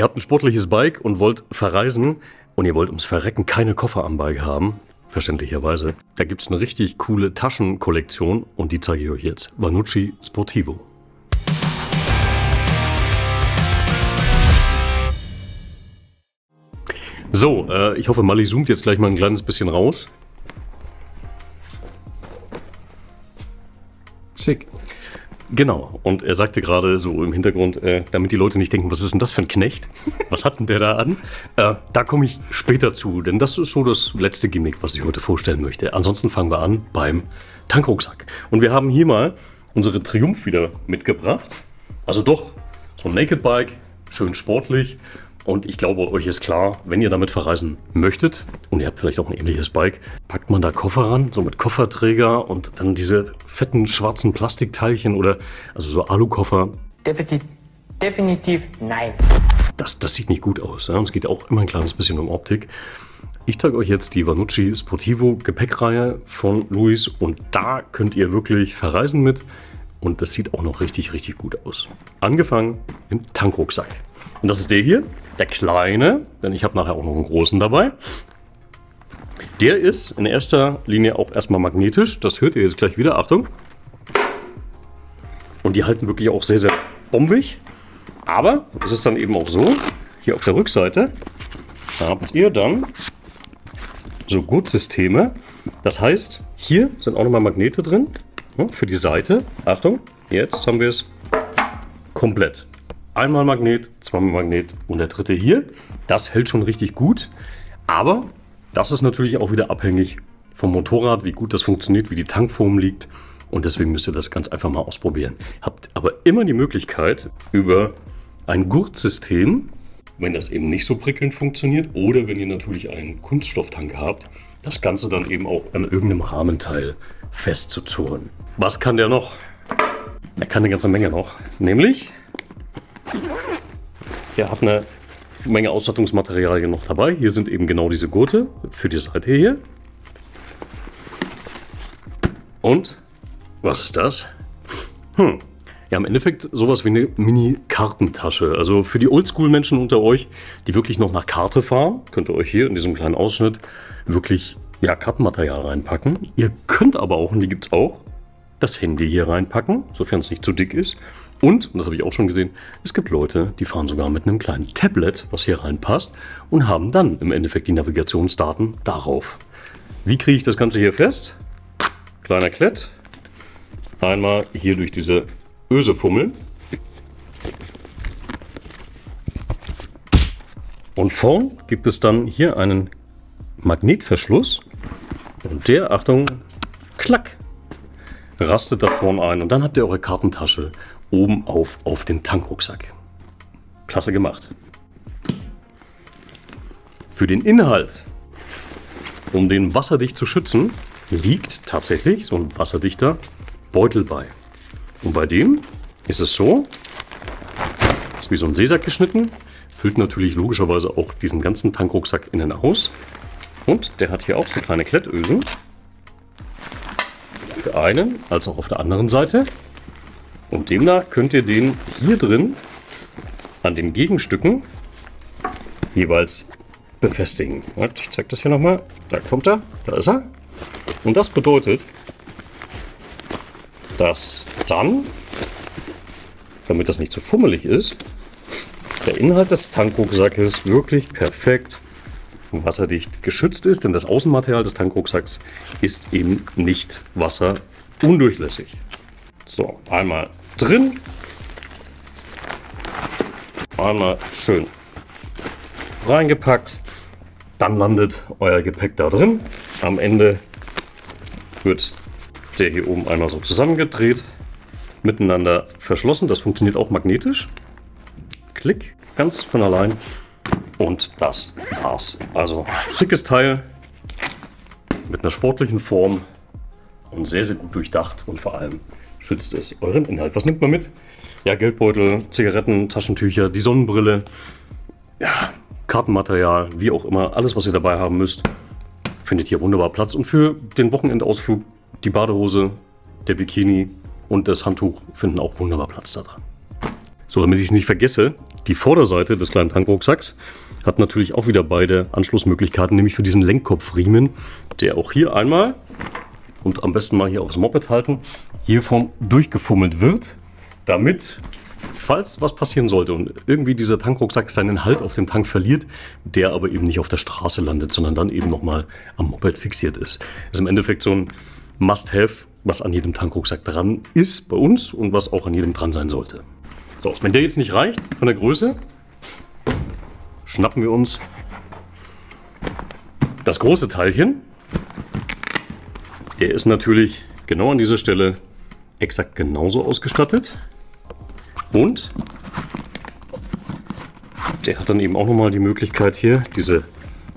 Ihr habt ein sportliches Bike und wollt verreisen und ihr wollt ums Verrecken keine Koffer am Bike haben, verständlicherweise. Da gibt es eine richtig coole Taschenkollektion und die zeige ich euch jetzt. Vanucci Sportivo. So, äh, ich hoffe, Mali zoomt jetzt gleich mal ein kleines bisschen raus. Schick. Genau, und er sagte gerade so im Hintergrund, äh, damit die Leute nicht denken, was ist denn das für ein Knecht? Was hat denn der da an? Äh, da komme ich später zu, denn das ist so das letzte Gimmick, was ich heute vorstellen möchte. Ansonsten fangen wir an beim Tankrucksack. Und wir haben hier mal unsere Triumph wieder mitgebracht. Also doch, so ein Naked Bike, schön sportlich und ich glaube, euch ist klar, wenn ihr damit verreisen möchtet und ihr habt vielleicht auch ein ähnliches Bike, packt man da Koffer ran, so mit Kofferträger und dann diese fetten schwarzen Plastikteilchen oder also so Alukoffer. Definitiv, definitiv nein. Das, das sieht nicht gut aus. Ja? Es geht auch immer ein kleines bisschen um Optik. Ich zeige euch jetzt die Vanucci Sportivo Gepäckreihe von Luis und da könnt ihr wirklich verreisen mit und das sieht auch noch richtig, richtig gut aus. Angefangen im Tankrucksack. Und das ist der hier, der kleine, denn ich habe nachher auch noch einen großen dabei. Der ist in erster Linie auch erstmal magnetisch. Das hört ihr jetzt gleich wieder. Achtung. Und die halten wirklich auch sehr, sehr bombig. Aber es ist dann eben auch so, hier auf der Rückseite habt ihr dann so Gutsysteme. Das heißt, hier sind auch nochmal Magnete drin für die Seite. Achtung, jetzt haben wir es komplett. Einmal Magnet, zweimal Magnet und der dritte hier. Das hält schon richtig gut. Aber das ist natürlich auch wieder abhängig vom Motorrad, wie gut das funktioniert, wie die Tankform liegt. Und deswegen müsst ihr das ganz einfach mal ausprobieren. Habt aber immer die Möglichkeit, über ein Gurtsystem, wenn das eben nicht so prickelnd funktioniert, oder wenn ihr natürlich einen Kunststofftank habt, das Ganze dann eben auch an irgendeinem Rahmenteil festzuzurren. Was kann der noch? Er kann eine ganze Menge noch. Nämlich Ihr habt eine Menge Ausstattungsmaterialien noch dabei. Hier sind eben genau diese Gurte für die Seite hier. Und was ist das? Hm. Ja, im Endeffekt sowas wie eine Mini-Kartentasche. Also für die Oldschool-Menschen unter euch, die wirklich noch nach Karte fahren, könnt ihr euch hier in diesem kleinen Ausschnitt wirklich ja, Kartenmaterial reinpacken. Ihr könnt aber auch, und die gibt es auch, das Handy hier reinpacken, sofern es nicht zu dick ist. Und, und das habe ich auch schon gesehen, es gibt Leute, die fahren sogar mit einem kleinen Tablet, was hier reinpasst, und haben dann im Endeffekt die Navigationsdaten darauf. Wie kriege ich das Ganze hier fest? Kleiner Klett. Einmal hier durch diese Öse fummeln. Und vorn gibt es dann hier einen Magnetverschluss. Und der, Achtung, klack, rastet da vorne ein. Und dann habt ihr eure Kartentasche oben auf, auf den Tankrucksack. Klasse gemacht. Für den Inhalt, um den wasserdicht zu schützen, liegt tatsächlich so ein wasserdichter Beutel bei. Und bei dem ist es so, ist wie so ein Seesack geschnitten, füllt natürlich logischerweise auch diesen ganzen Tankrucksack innen aus. Und der hat hier auch so kleine Klettösen. Für einen als auch auf der anderen Seite. Und demnach könnt ihr den hier drin an den Gegenstücken jeweils befestigen. Ich zeige das hier nochmal. Da kommt er, da ist er. Und das bedeutet, dass dann, damit das nicht zu fummelig ist, der Inhalt des Tankrucksackes wirklich perfekt wasserdicht geschützt ist, denn das Außenmaterial des Tankrucksacks ist eben nicht wasserundurchlässig. So, einmal drin. Einmal schön reingepackt. Dann landet euer Gepäck da drin. Am Ende wird der hier oben einmal so zusammengedreht, miteinander verschlossen. Das funktioniert auch magnetisch. Klick, ganz von allein. Und das war's. Also schickes Teil mit einer sportlichen Form und sehr, sehr gut durchdacht und vor allem schützt es euren Inhalt. Was nimmt man mit? Ja, Geldbeutel, Zigaretten, Taschentücher, die Sonnenbrille, ja, Kartenmaterial, wie auch immer. Alles, was ihr dabei haben müsst, findet hier wunderbar Platz. Und für den Wochenendausflug die Badehose, der Bikini und das Handtuch finden auch wunderbar Platz da dran. So, damit ich es nicht vergesse, die Vorderseite des kleinen Tankrucksacks hat natürlich auch wieder beide Anschlussmöglichkeiten, nämlich für diesen Lenkkopfriemen, der auch hier einmal und am besten mal hier aufs Moped halten, hier vom durchgefummelt wird, damit, falls was passieren sollte und irgendwie dieser Tankrucksack seinen Halt auf dem Tank verliert, der aber eben nicht auf der Straße landet, sondern dann eben nochmal am Moped fixiert ist. Das ist im Endeffekt so ein Must-Have, was an jedem Tankrucksack dran ist bei uns und was auch an jedem dran sein sollte. So, wenn der jetzt nicht reicht von der Größe, schnappen wir uns das große Teilchen. Der ist natürlich genau an dieser Stelle exakt genauso ausgestattet. Und der hat dann eben auch nochmal die Möglichkeit hier, diese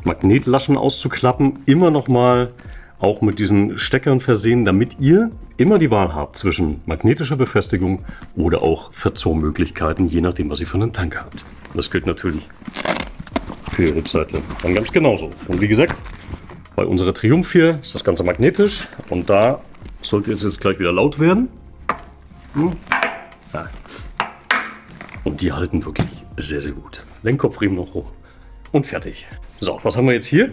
Magnetlaschen auszuklappen. Immer nochmal auch mit diesen Steckern versehen, damit ihr immer die Wahl habt zwischen magnetischer Befestigung oder auch Verzurmöglichkeiten, je nachdem, was ihr für einen Tank habt. Das gilt natürlich für die Rückseite dann ganz genauso. Und wie gesagt, bei unserer Triumph hier ist das Ganze magnetisch und da sollte jetzt, jetzt gleich wieder laut werden. Hm? Ja. Und die halten wirklich sehr, sehr gut. Lenkkopfriemen noch hoch und fertig. So, was haben wir jetzt hier?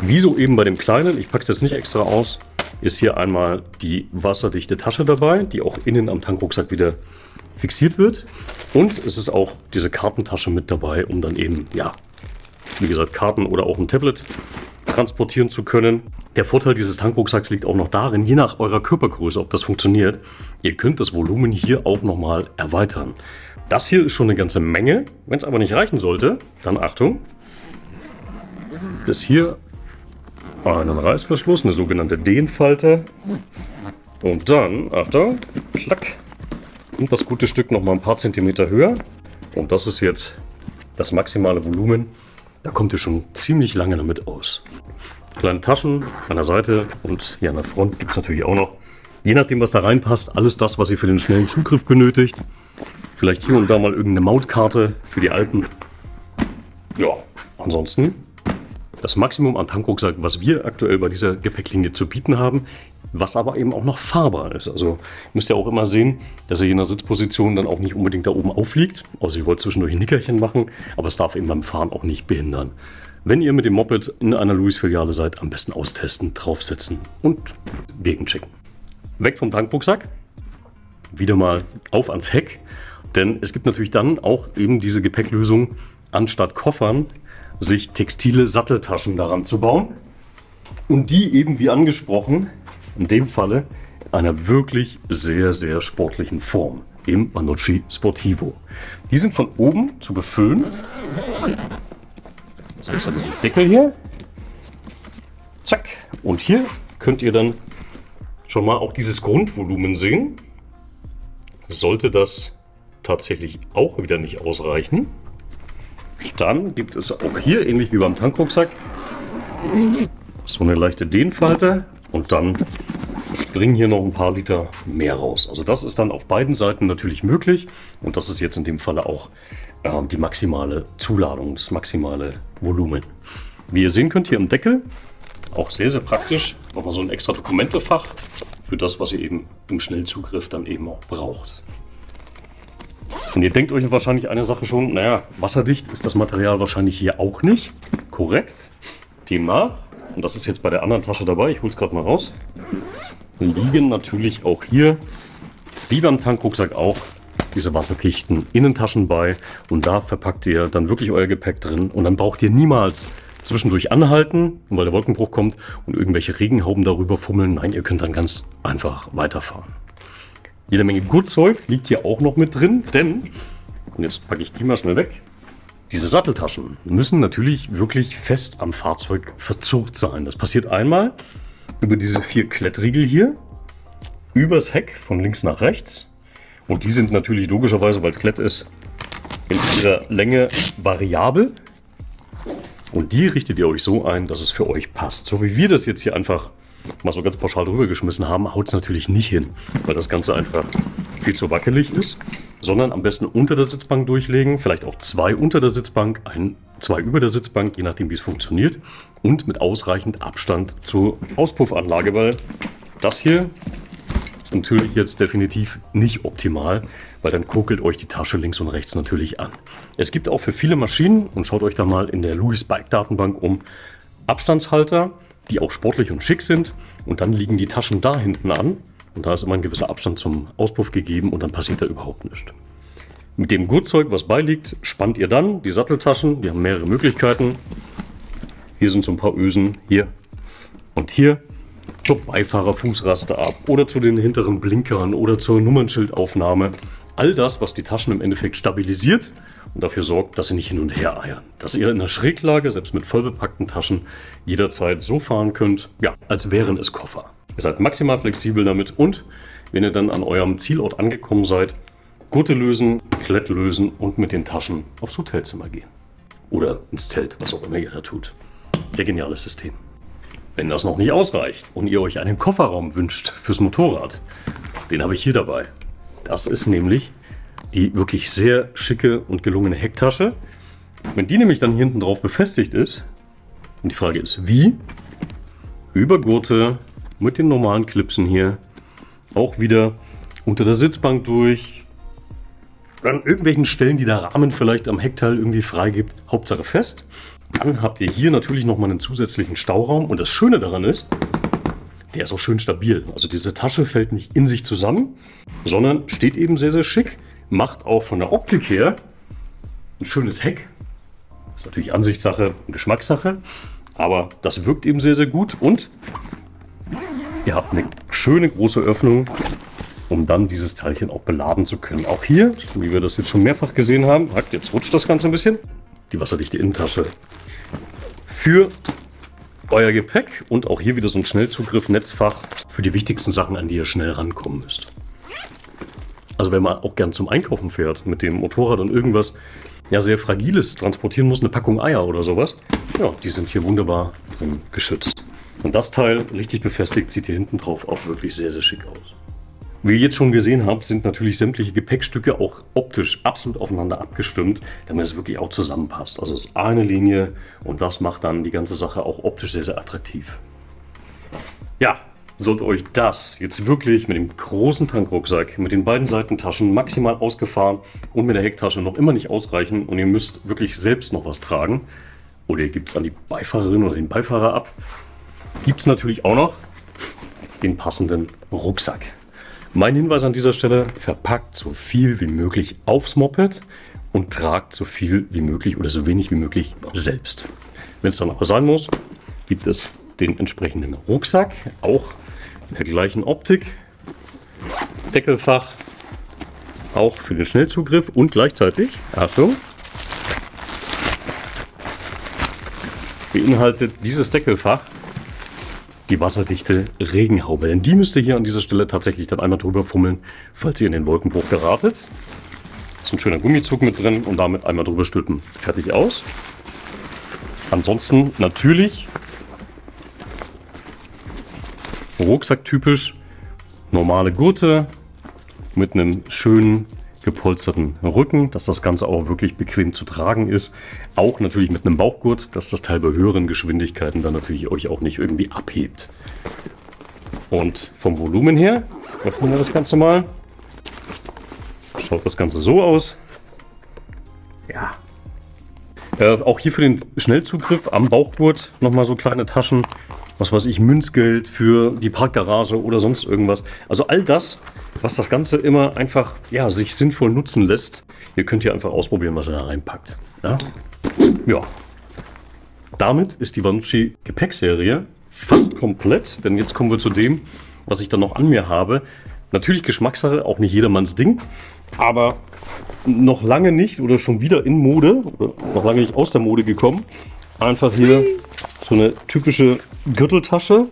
Wie so eben bei dem kleinen, ich packe es jetzt nicht extra aus, ist hier einmal die wasserdichte Tasche dabei, die auch innen am Tankrucksack wieder fixiert wird. Und es ist auch diese Kartentasche mit dabei, um dann eben, ja, wie gesagt, Karten oder auch ein Tablet transportieren zu können. Der Vorteil dieses Tankrucksacks liegt auch noch darin, je nach eurer Körpergröße, ob das funktioniert, ihr könnt das Volumen hier auch nochmal erweitern. Das hier ist schon eine ganze Menge. Wenn es aber nicht reichen sollte, dann Achtung. Das hier einen Reißverschluss, eine sogenannte Dehnfalte. Und dann, Achtung, klack, kommt das gute Stück noch mal ein paar Zentimeter höher. Und das ist jetzt das maximale Volumen. Da kommt ihr schon ziemlich lange damit aus. Kleine Taschen an der Seite und hier an der Front gibt es natürlich auch noch. Je nachdem, was da reinpasst, alles das, was ihr für den schnellen Zugriff benötigt. Vielleicht hier und da mal irgendeine Mautkarte für die Alpen. Ja, ansonsten das Maximum an Tankrucksack, was wir aktuell bei dieser Gepäcklinie zu bieten haben, was aber eben auch noch fahrbar ist. Also ihr müsst ja auch immer sehen, dass ihr in der Sitzposition dann auch nicht unbedingt da oben aufliegt. Also ihr wollt zwischendurch ein Nickerchen machen, aber es darf eben beim Fahren auch nicht behindern. Wenn ihr mit dem Moped in einer Louis-Filiale seid, am besten austesten, draufsetzen und gegenchecken. Weg vom Tankrucksack, wieder mal auf ans Heck, denn es gibt natürlich dann auch eben diese Gepäcklösung anstatt Koffern sich textile Satteltaschen daran zu bauen und die eben wie angesprochen, in dem Falle einer wirklich sehr, sehr sportlichen Form im Manucci Sportivo. Die sind von oben zu befüllen. Das ist diesen Deckel hier. Zack. Und hier könnt ihr dann schon mal auch dieses Grundvolumen sehen. Sollte das tatsächlich auch wieder nicht ausreichen, dann gibt es auch hier, ähnlich wie beim Tankrucksack, so eine leichte Dehnfalte und dann springen hier noch ein paar Liter mehr raus. Also das ist dann auf beiden Seiten natürlich möglich und das ist jetzt in dem Falle auch äh, die maximale Zuladung, das maximale Volumen. Wie ihr sehen könnt hier im Deckel, auch sehr, sehr praktisch, nochmal so ein extra Dokumentefach für das, was ihr eben im Schnellzugriff dann eben auch braucht. Und ihr denkt euch wahrscheinlich eine Sache schon, naja, wasserdicht ist das Material wahrscheinlich hier auch nicht. Korrekt. Demnach, und das ist jetzt bei der anderen Tasche dabei, ich hole es gerade mal raus, liegen natürlich auch hier, wie beim Tankrucksack auch, diese wasserdichten Innentaschen bei. Und da verpackt ihr dann wirklich euer Gepäck drin. Und dann braucht ihr niemals zwischendurch anhalten, weil der Wolkenbruch kommt und irgendwelche Regenhauben darüber fummeln. Nein, ihr könnt dann ganz einfach weiterfahren. Jede Menge Gutzeug liegt hier auch noch mit drin, denn, und jetzt packe ich die mal schnell weg, diese Satteltaschen müssen natürlich wirklich fest am Fahrzeug verzurrt sein. Das passiert einmal über diese vier Klettriegel hier, übers Heck von links nach rechts. Und die sind natürlich logischerweise, weil es Klett ist, in ihrer Länge variabel. Und die richtet ihr euch so ein, dass es für euch passt. So wie wir das jetzt hier einfach mal so ganz pauschal drüber geschmissen haben, haut es natürlich nicht hin, weil das Ganze einfach viel zu wackelig ist, sondern am besten unter der Sitzbank durchlegen, vielleicht auch zwei unter der Sitzbank, ein, zwei über der Sitzbank, je nachdem wie es funktioniert und mit ausreichend Abstand zur Auspuffanlage, weil das hier Ist natürlich jetzt definitiv nicht optimal, weil dann kokelt euch die Tasche links und rechts natürlich an. Es gibt auch für viele Maschinen, und schaut euch da mal in der Louis Bike Datenbank um, Abstandshalter, die auch sportlich und schick sind. Und dann liegen die Taschen da hinten an. Und da ist immer ein gewisser Abstand zum Auspuff gegeben und dann passiert da überhaupt nichts. Mit dem Gurtzeug, was beiliegt, spannt ihr dann die Satteltaschen. Die haben mehrere Möglichkeiten. Hier sind so ein paar Ösen, hier und hier. Zur Beifahrerfußraste ab oder zu den hinteren Blinkern oder zur Nummernschildaufnahme. All das, was die Taschen im Endeffekt stabilisiert und dafür sorgt, dass sie nicht hin und her eiern. Dass ihr in der Schräglage, selbst mit vollbepackten Taschen, jederzeit so fahren könnt, ja, als wären es Koffer. Ihr seid maximal flexibel damit und wenn ihr dann an eurem Zielort angekommen seid, Gurte lösen, Klett lösen und mit den Taschen aufs Hotelzimmer gehen. Oder ins Zelt, was auch immer ihr da tut. Sehr geniales System. Wenn das noch nicht ausreicht und ihr euch einen Kofferraum wünscht fürs Motorrad, den habe ich hier dabei. Das ist nämlich die wirklich sehr schicke und gelungene Hecktasche. Wenn die nämlich dann hier hinten drauf befestigt ist, und die Frage ist wie, über Gurte mit den normalen Clipsen hier, auch wieder unter der Sitzbank durch, an irgendwelchen Stellen, die der Rahmen vielleicht am Heckteil irgendwie freigibt. Hauptsache fest. Dann habt ihr hier natürlich nochmal einen zusätzlichen Stauraum. Und das Schöne daran ist, der ist auch schön stabil. Also diese Tasche fällt nicht in sich zusammen, sondern steht eben sehr, sehr schick. Macht auch von der Optik her ein schönes Heck. Ist natürlich Ansichtssache und Geschmackssache. Aber das wirkt eben sehr, sehr gut. Und ihr habt eine schöne große Öffnung um dann dieses Teilchen auch beladen zu können. Auch hier, wie wir das jetzt schon mehrfach gesehen haben, jetzt rutscht das Ganze ein bisschen, die wasserdichte Innentasche für euer Gepäck und auch hier wieder so ein Schnellzugriff, Netzfach für die wichtigsten Sachen, an die ihr schnell rankommen müsst. Also wenn man auch gern zum Einkaufen fährt mit dem Motorrad und irgendwas ja sehr Fragiles transportieren muss, eine Packung Eier oder sowas, ja, die sind hier wunderbar drin geschützt. Und das Teil richtig befestigt sieht hier hinten drauf auch wirklich sehr, sehr schick aus. Wie ihr jetzt schon gesehen habt, sind natürlich sämtliche Gepäckstücke auch optisch absolut aufeinander abgestimmt, damit es wirklich auch zusammenpasst. Also es ist eine Linie und das macht dann die ganze Sache auch optisch sehr, sehr attraktiv. Ja, sollte euch das jetzt wirklich mit dem großen Tankrucksack, mit den beiden Seitentaschen maximal ausgefahren und mit der Hecktasche noch immer nicht ausreichen und ihr müsst wirklich selbst noch was tragen oder ihr gebt es an die Beifahrerin oder den Beifahrer ab, gibt es natürlich auch noch den passenden Rucksack. Mein Hinweis an dieser Stelle, verpackt so viel wie möglich aufs Moped und tragt so viel wie möglich oder so wenig wie möglich selbst. Wenn es dann aber sein muss, gibt es den entsprechenden Rucksack, auch in der gleichen Optik, Deckelfach, auch für den Schnellzugriff und gleichzeitig, Achtung, beinhaltet dieses Deckelfach die wasserdichte Regenhaube. Denn die müsst ihr hier an dieser Stelle tatsächlich dann einmal drüber fummeln, falls ihr in den Wolkenbruch geratet. Ist ein schöner Gummizug mit drin und damit einmal drüber stülpen. Fertig aus. Ansonsten natürlich Rucksack-typisch normale Gurte mit einem schönen gepolsterten Rücken, dass das Ganze auch wirklich bequem zu tragen ist. Auch natürlich mit einem Bauchgurt, dass das Teil bei höheren Geschwindigkeiten dann natürlich euch auch nicht irgendwie abhebt. Und vom Volumen her, öffnen wir das Ganze mal. Schaut das Ganze so aus. Ja. Äh, auch hier für den Schnellzugriff am Bauchgurt nochmal so kleine Taschen. Was weiß ich, Münzgeld für die Parkgarage oder sonst irgendwas. Also all das was das Ganze immer einfach ja, sich sinnvoll nutzen lässt. Ihr könnt hier einfach ausprobieren, was ihr da reinpackt. Ja. ja. Damit ist die Vanucci Gepäckserie fast komplett, denn jetzt kommen wir zu dem, was ich dann noch an mir habe. Natürlich Geschmackssache, auch nicht jedermanns Ding, aber noch lange nicht oder schon wieder in Mode, oder noch lange nicht aus der Mode gekommen. Einfach hier so eine typische Gürteltasche,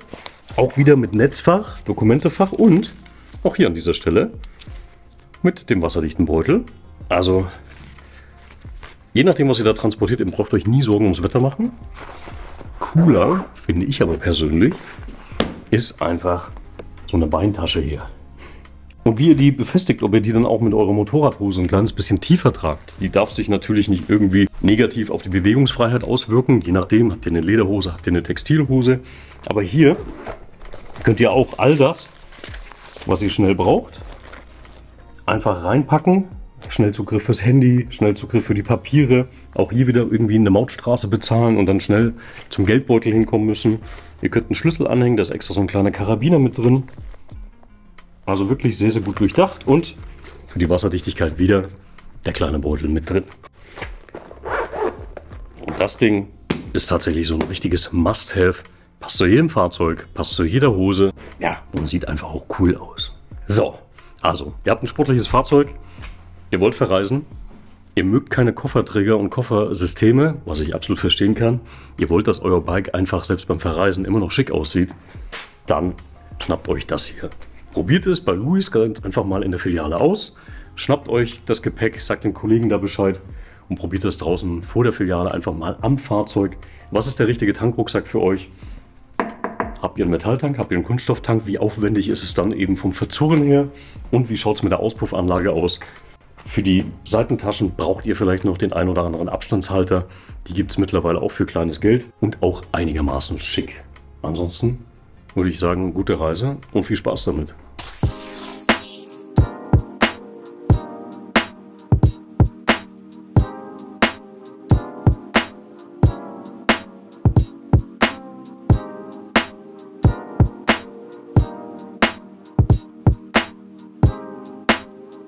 auch wieder mit Netzfach, Dokumentefach und auch hier an dieser Stelle mit dem wasserdichten Beutel. Also je nachdem, was ihr da transportiert, ihr braucht euch nie Sorgen ums Wetter machen. Cooler, finde ich aber persönlich, ist einfach so eine Beintasche hier. Und wie ihr die befestigt, ob ihr die dann auch mit eurer Motorradhose ein kleines bisschen tiefer tragt. Die darf sich natürlich nicht irgendwie negativ auf die Bewegungsfreiheit auswirken. Je nachdem, habt ihr eine Lederhose, habt ihr eine Textilhose. Aber hier könnt ihr auch all das was ihr schnell braucht. Einfach reinpacken. Schnellzugriff fürs Handy, Schnellzugriff für die Papiere. Auch hier wieder irgendwie eine Mautstraße bezahlen und dann schnell zum Geldbeutel hinkommen müssen. Ihr könnt einen Schlüssel anhängen, da ist extra so ein kleiner Karabiner mit drin. Also wirklich sehr, sehr gut durchdacht und für die Wasserdichtigkeit wieder der kleine Beutel mit drin. Das Ding ist tatsächlich so ein richtiges Must-Have. Passt zu jedem Fahrzeug, passt zu jeder Hose. Ja, und sieht einfach auch cool aus. So, also, ihr habt ein sportliches Fahrzeug, ihr wollt verreisen, ihr mögt keine Kofferträger und Koffersysteme, was ich absolut verstehen kann. Ihr wollt, dass euer Bike einfach selbst beim Verreisen immer noch schick aussieht. Dann schnappt euch das hier. Probiert es bei Luis ganz einfach mal in der Filiale aus. Schnappt euch das Gepäck, sagt den Kollegen da Bescheid und probiert es draußen vor der Filiale einfach mal am Fahrzeug. Was ist der richtige Tankrucksack für euch? Habt ihr einen Metalltank? Habt ihr einen Kunststofftank? Wie aufwendig ist es dann eben vom Verzurren her? Und wie schaut es mit der Auspuffanlage aus? Für die Seitentaschen braucht ihr vielleicht noch den ein oder anderen Abstandshalter. Die gibt es mittlerweile auch für kleines Geld und auch einigermaßen schick. Ansonsten würde ich sagen, gute Reise und viel Spaß damit.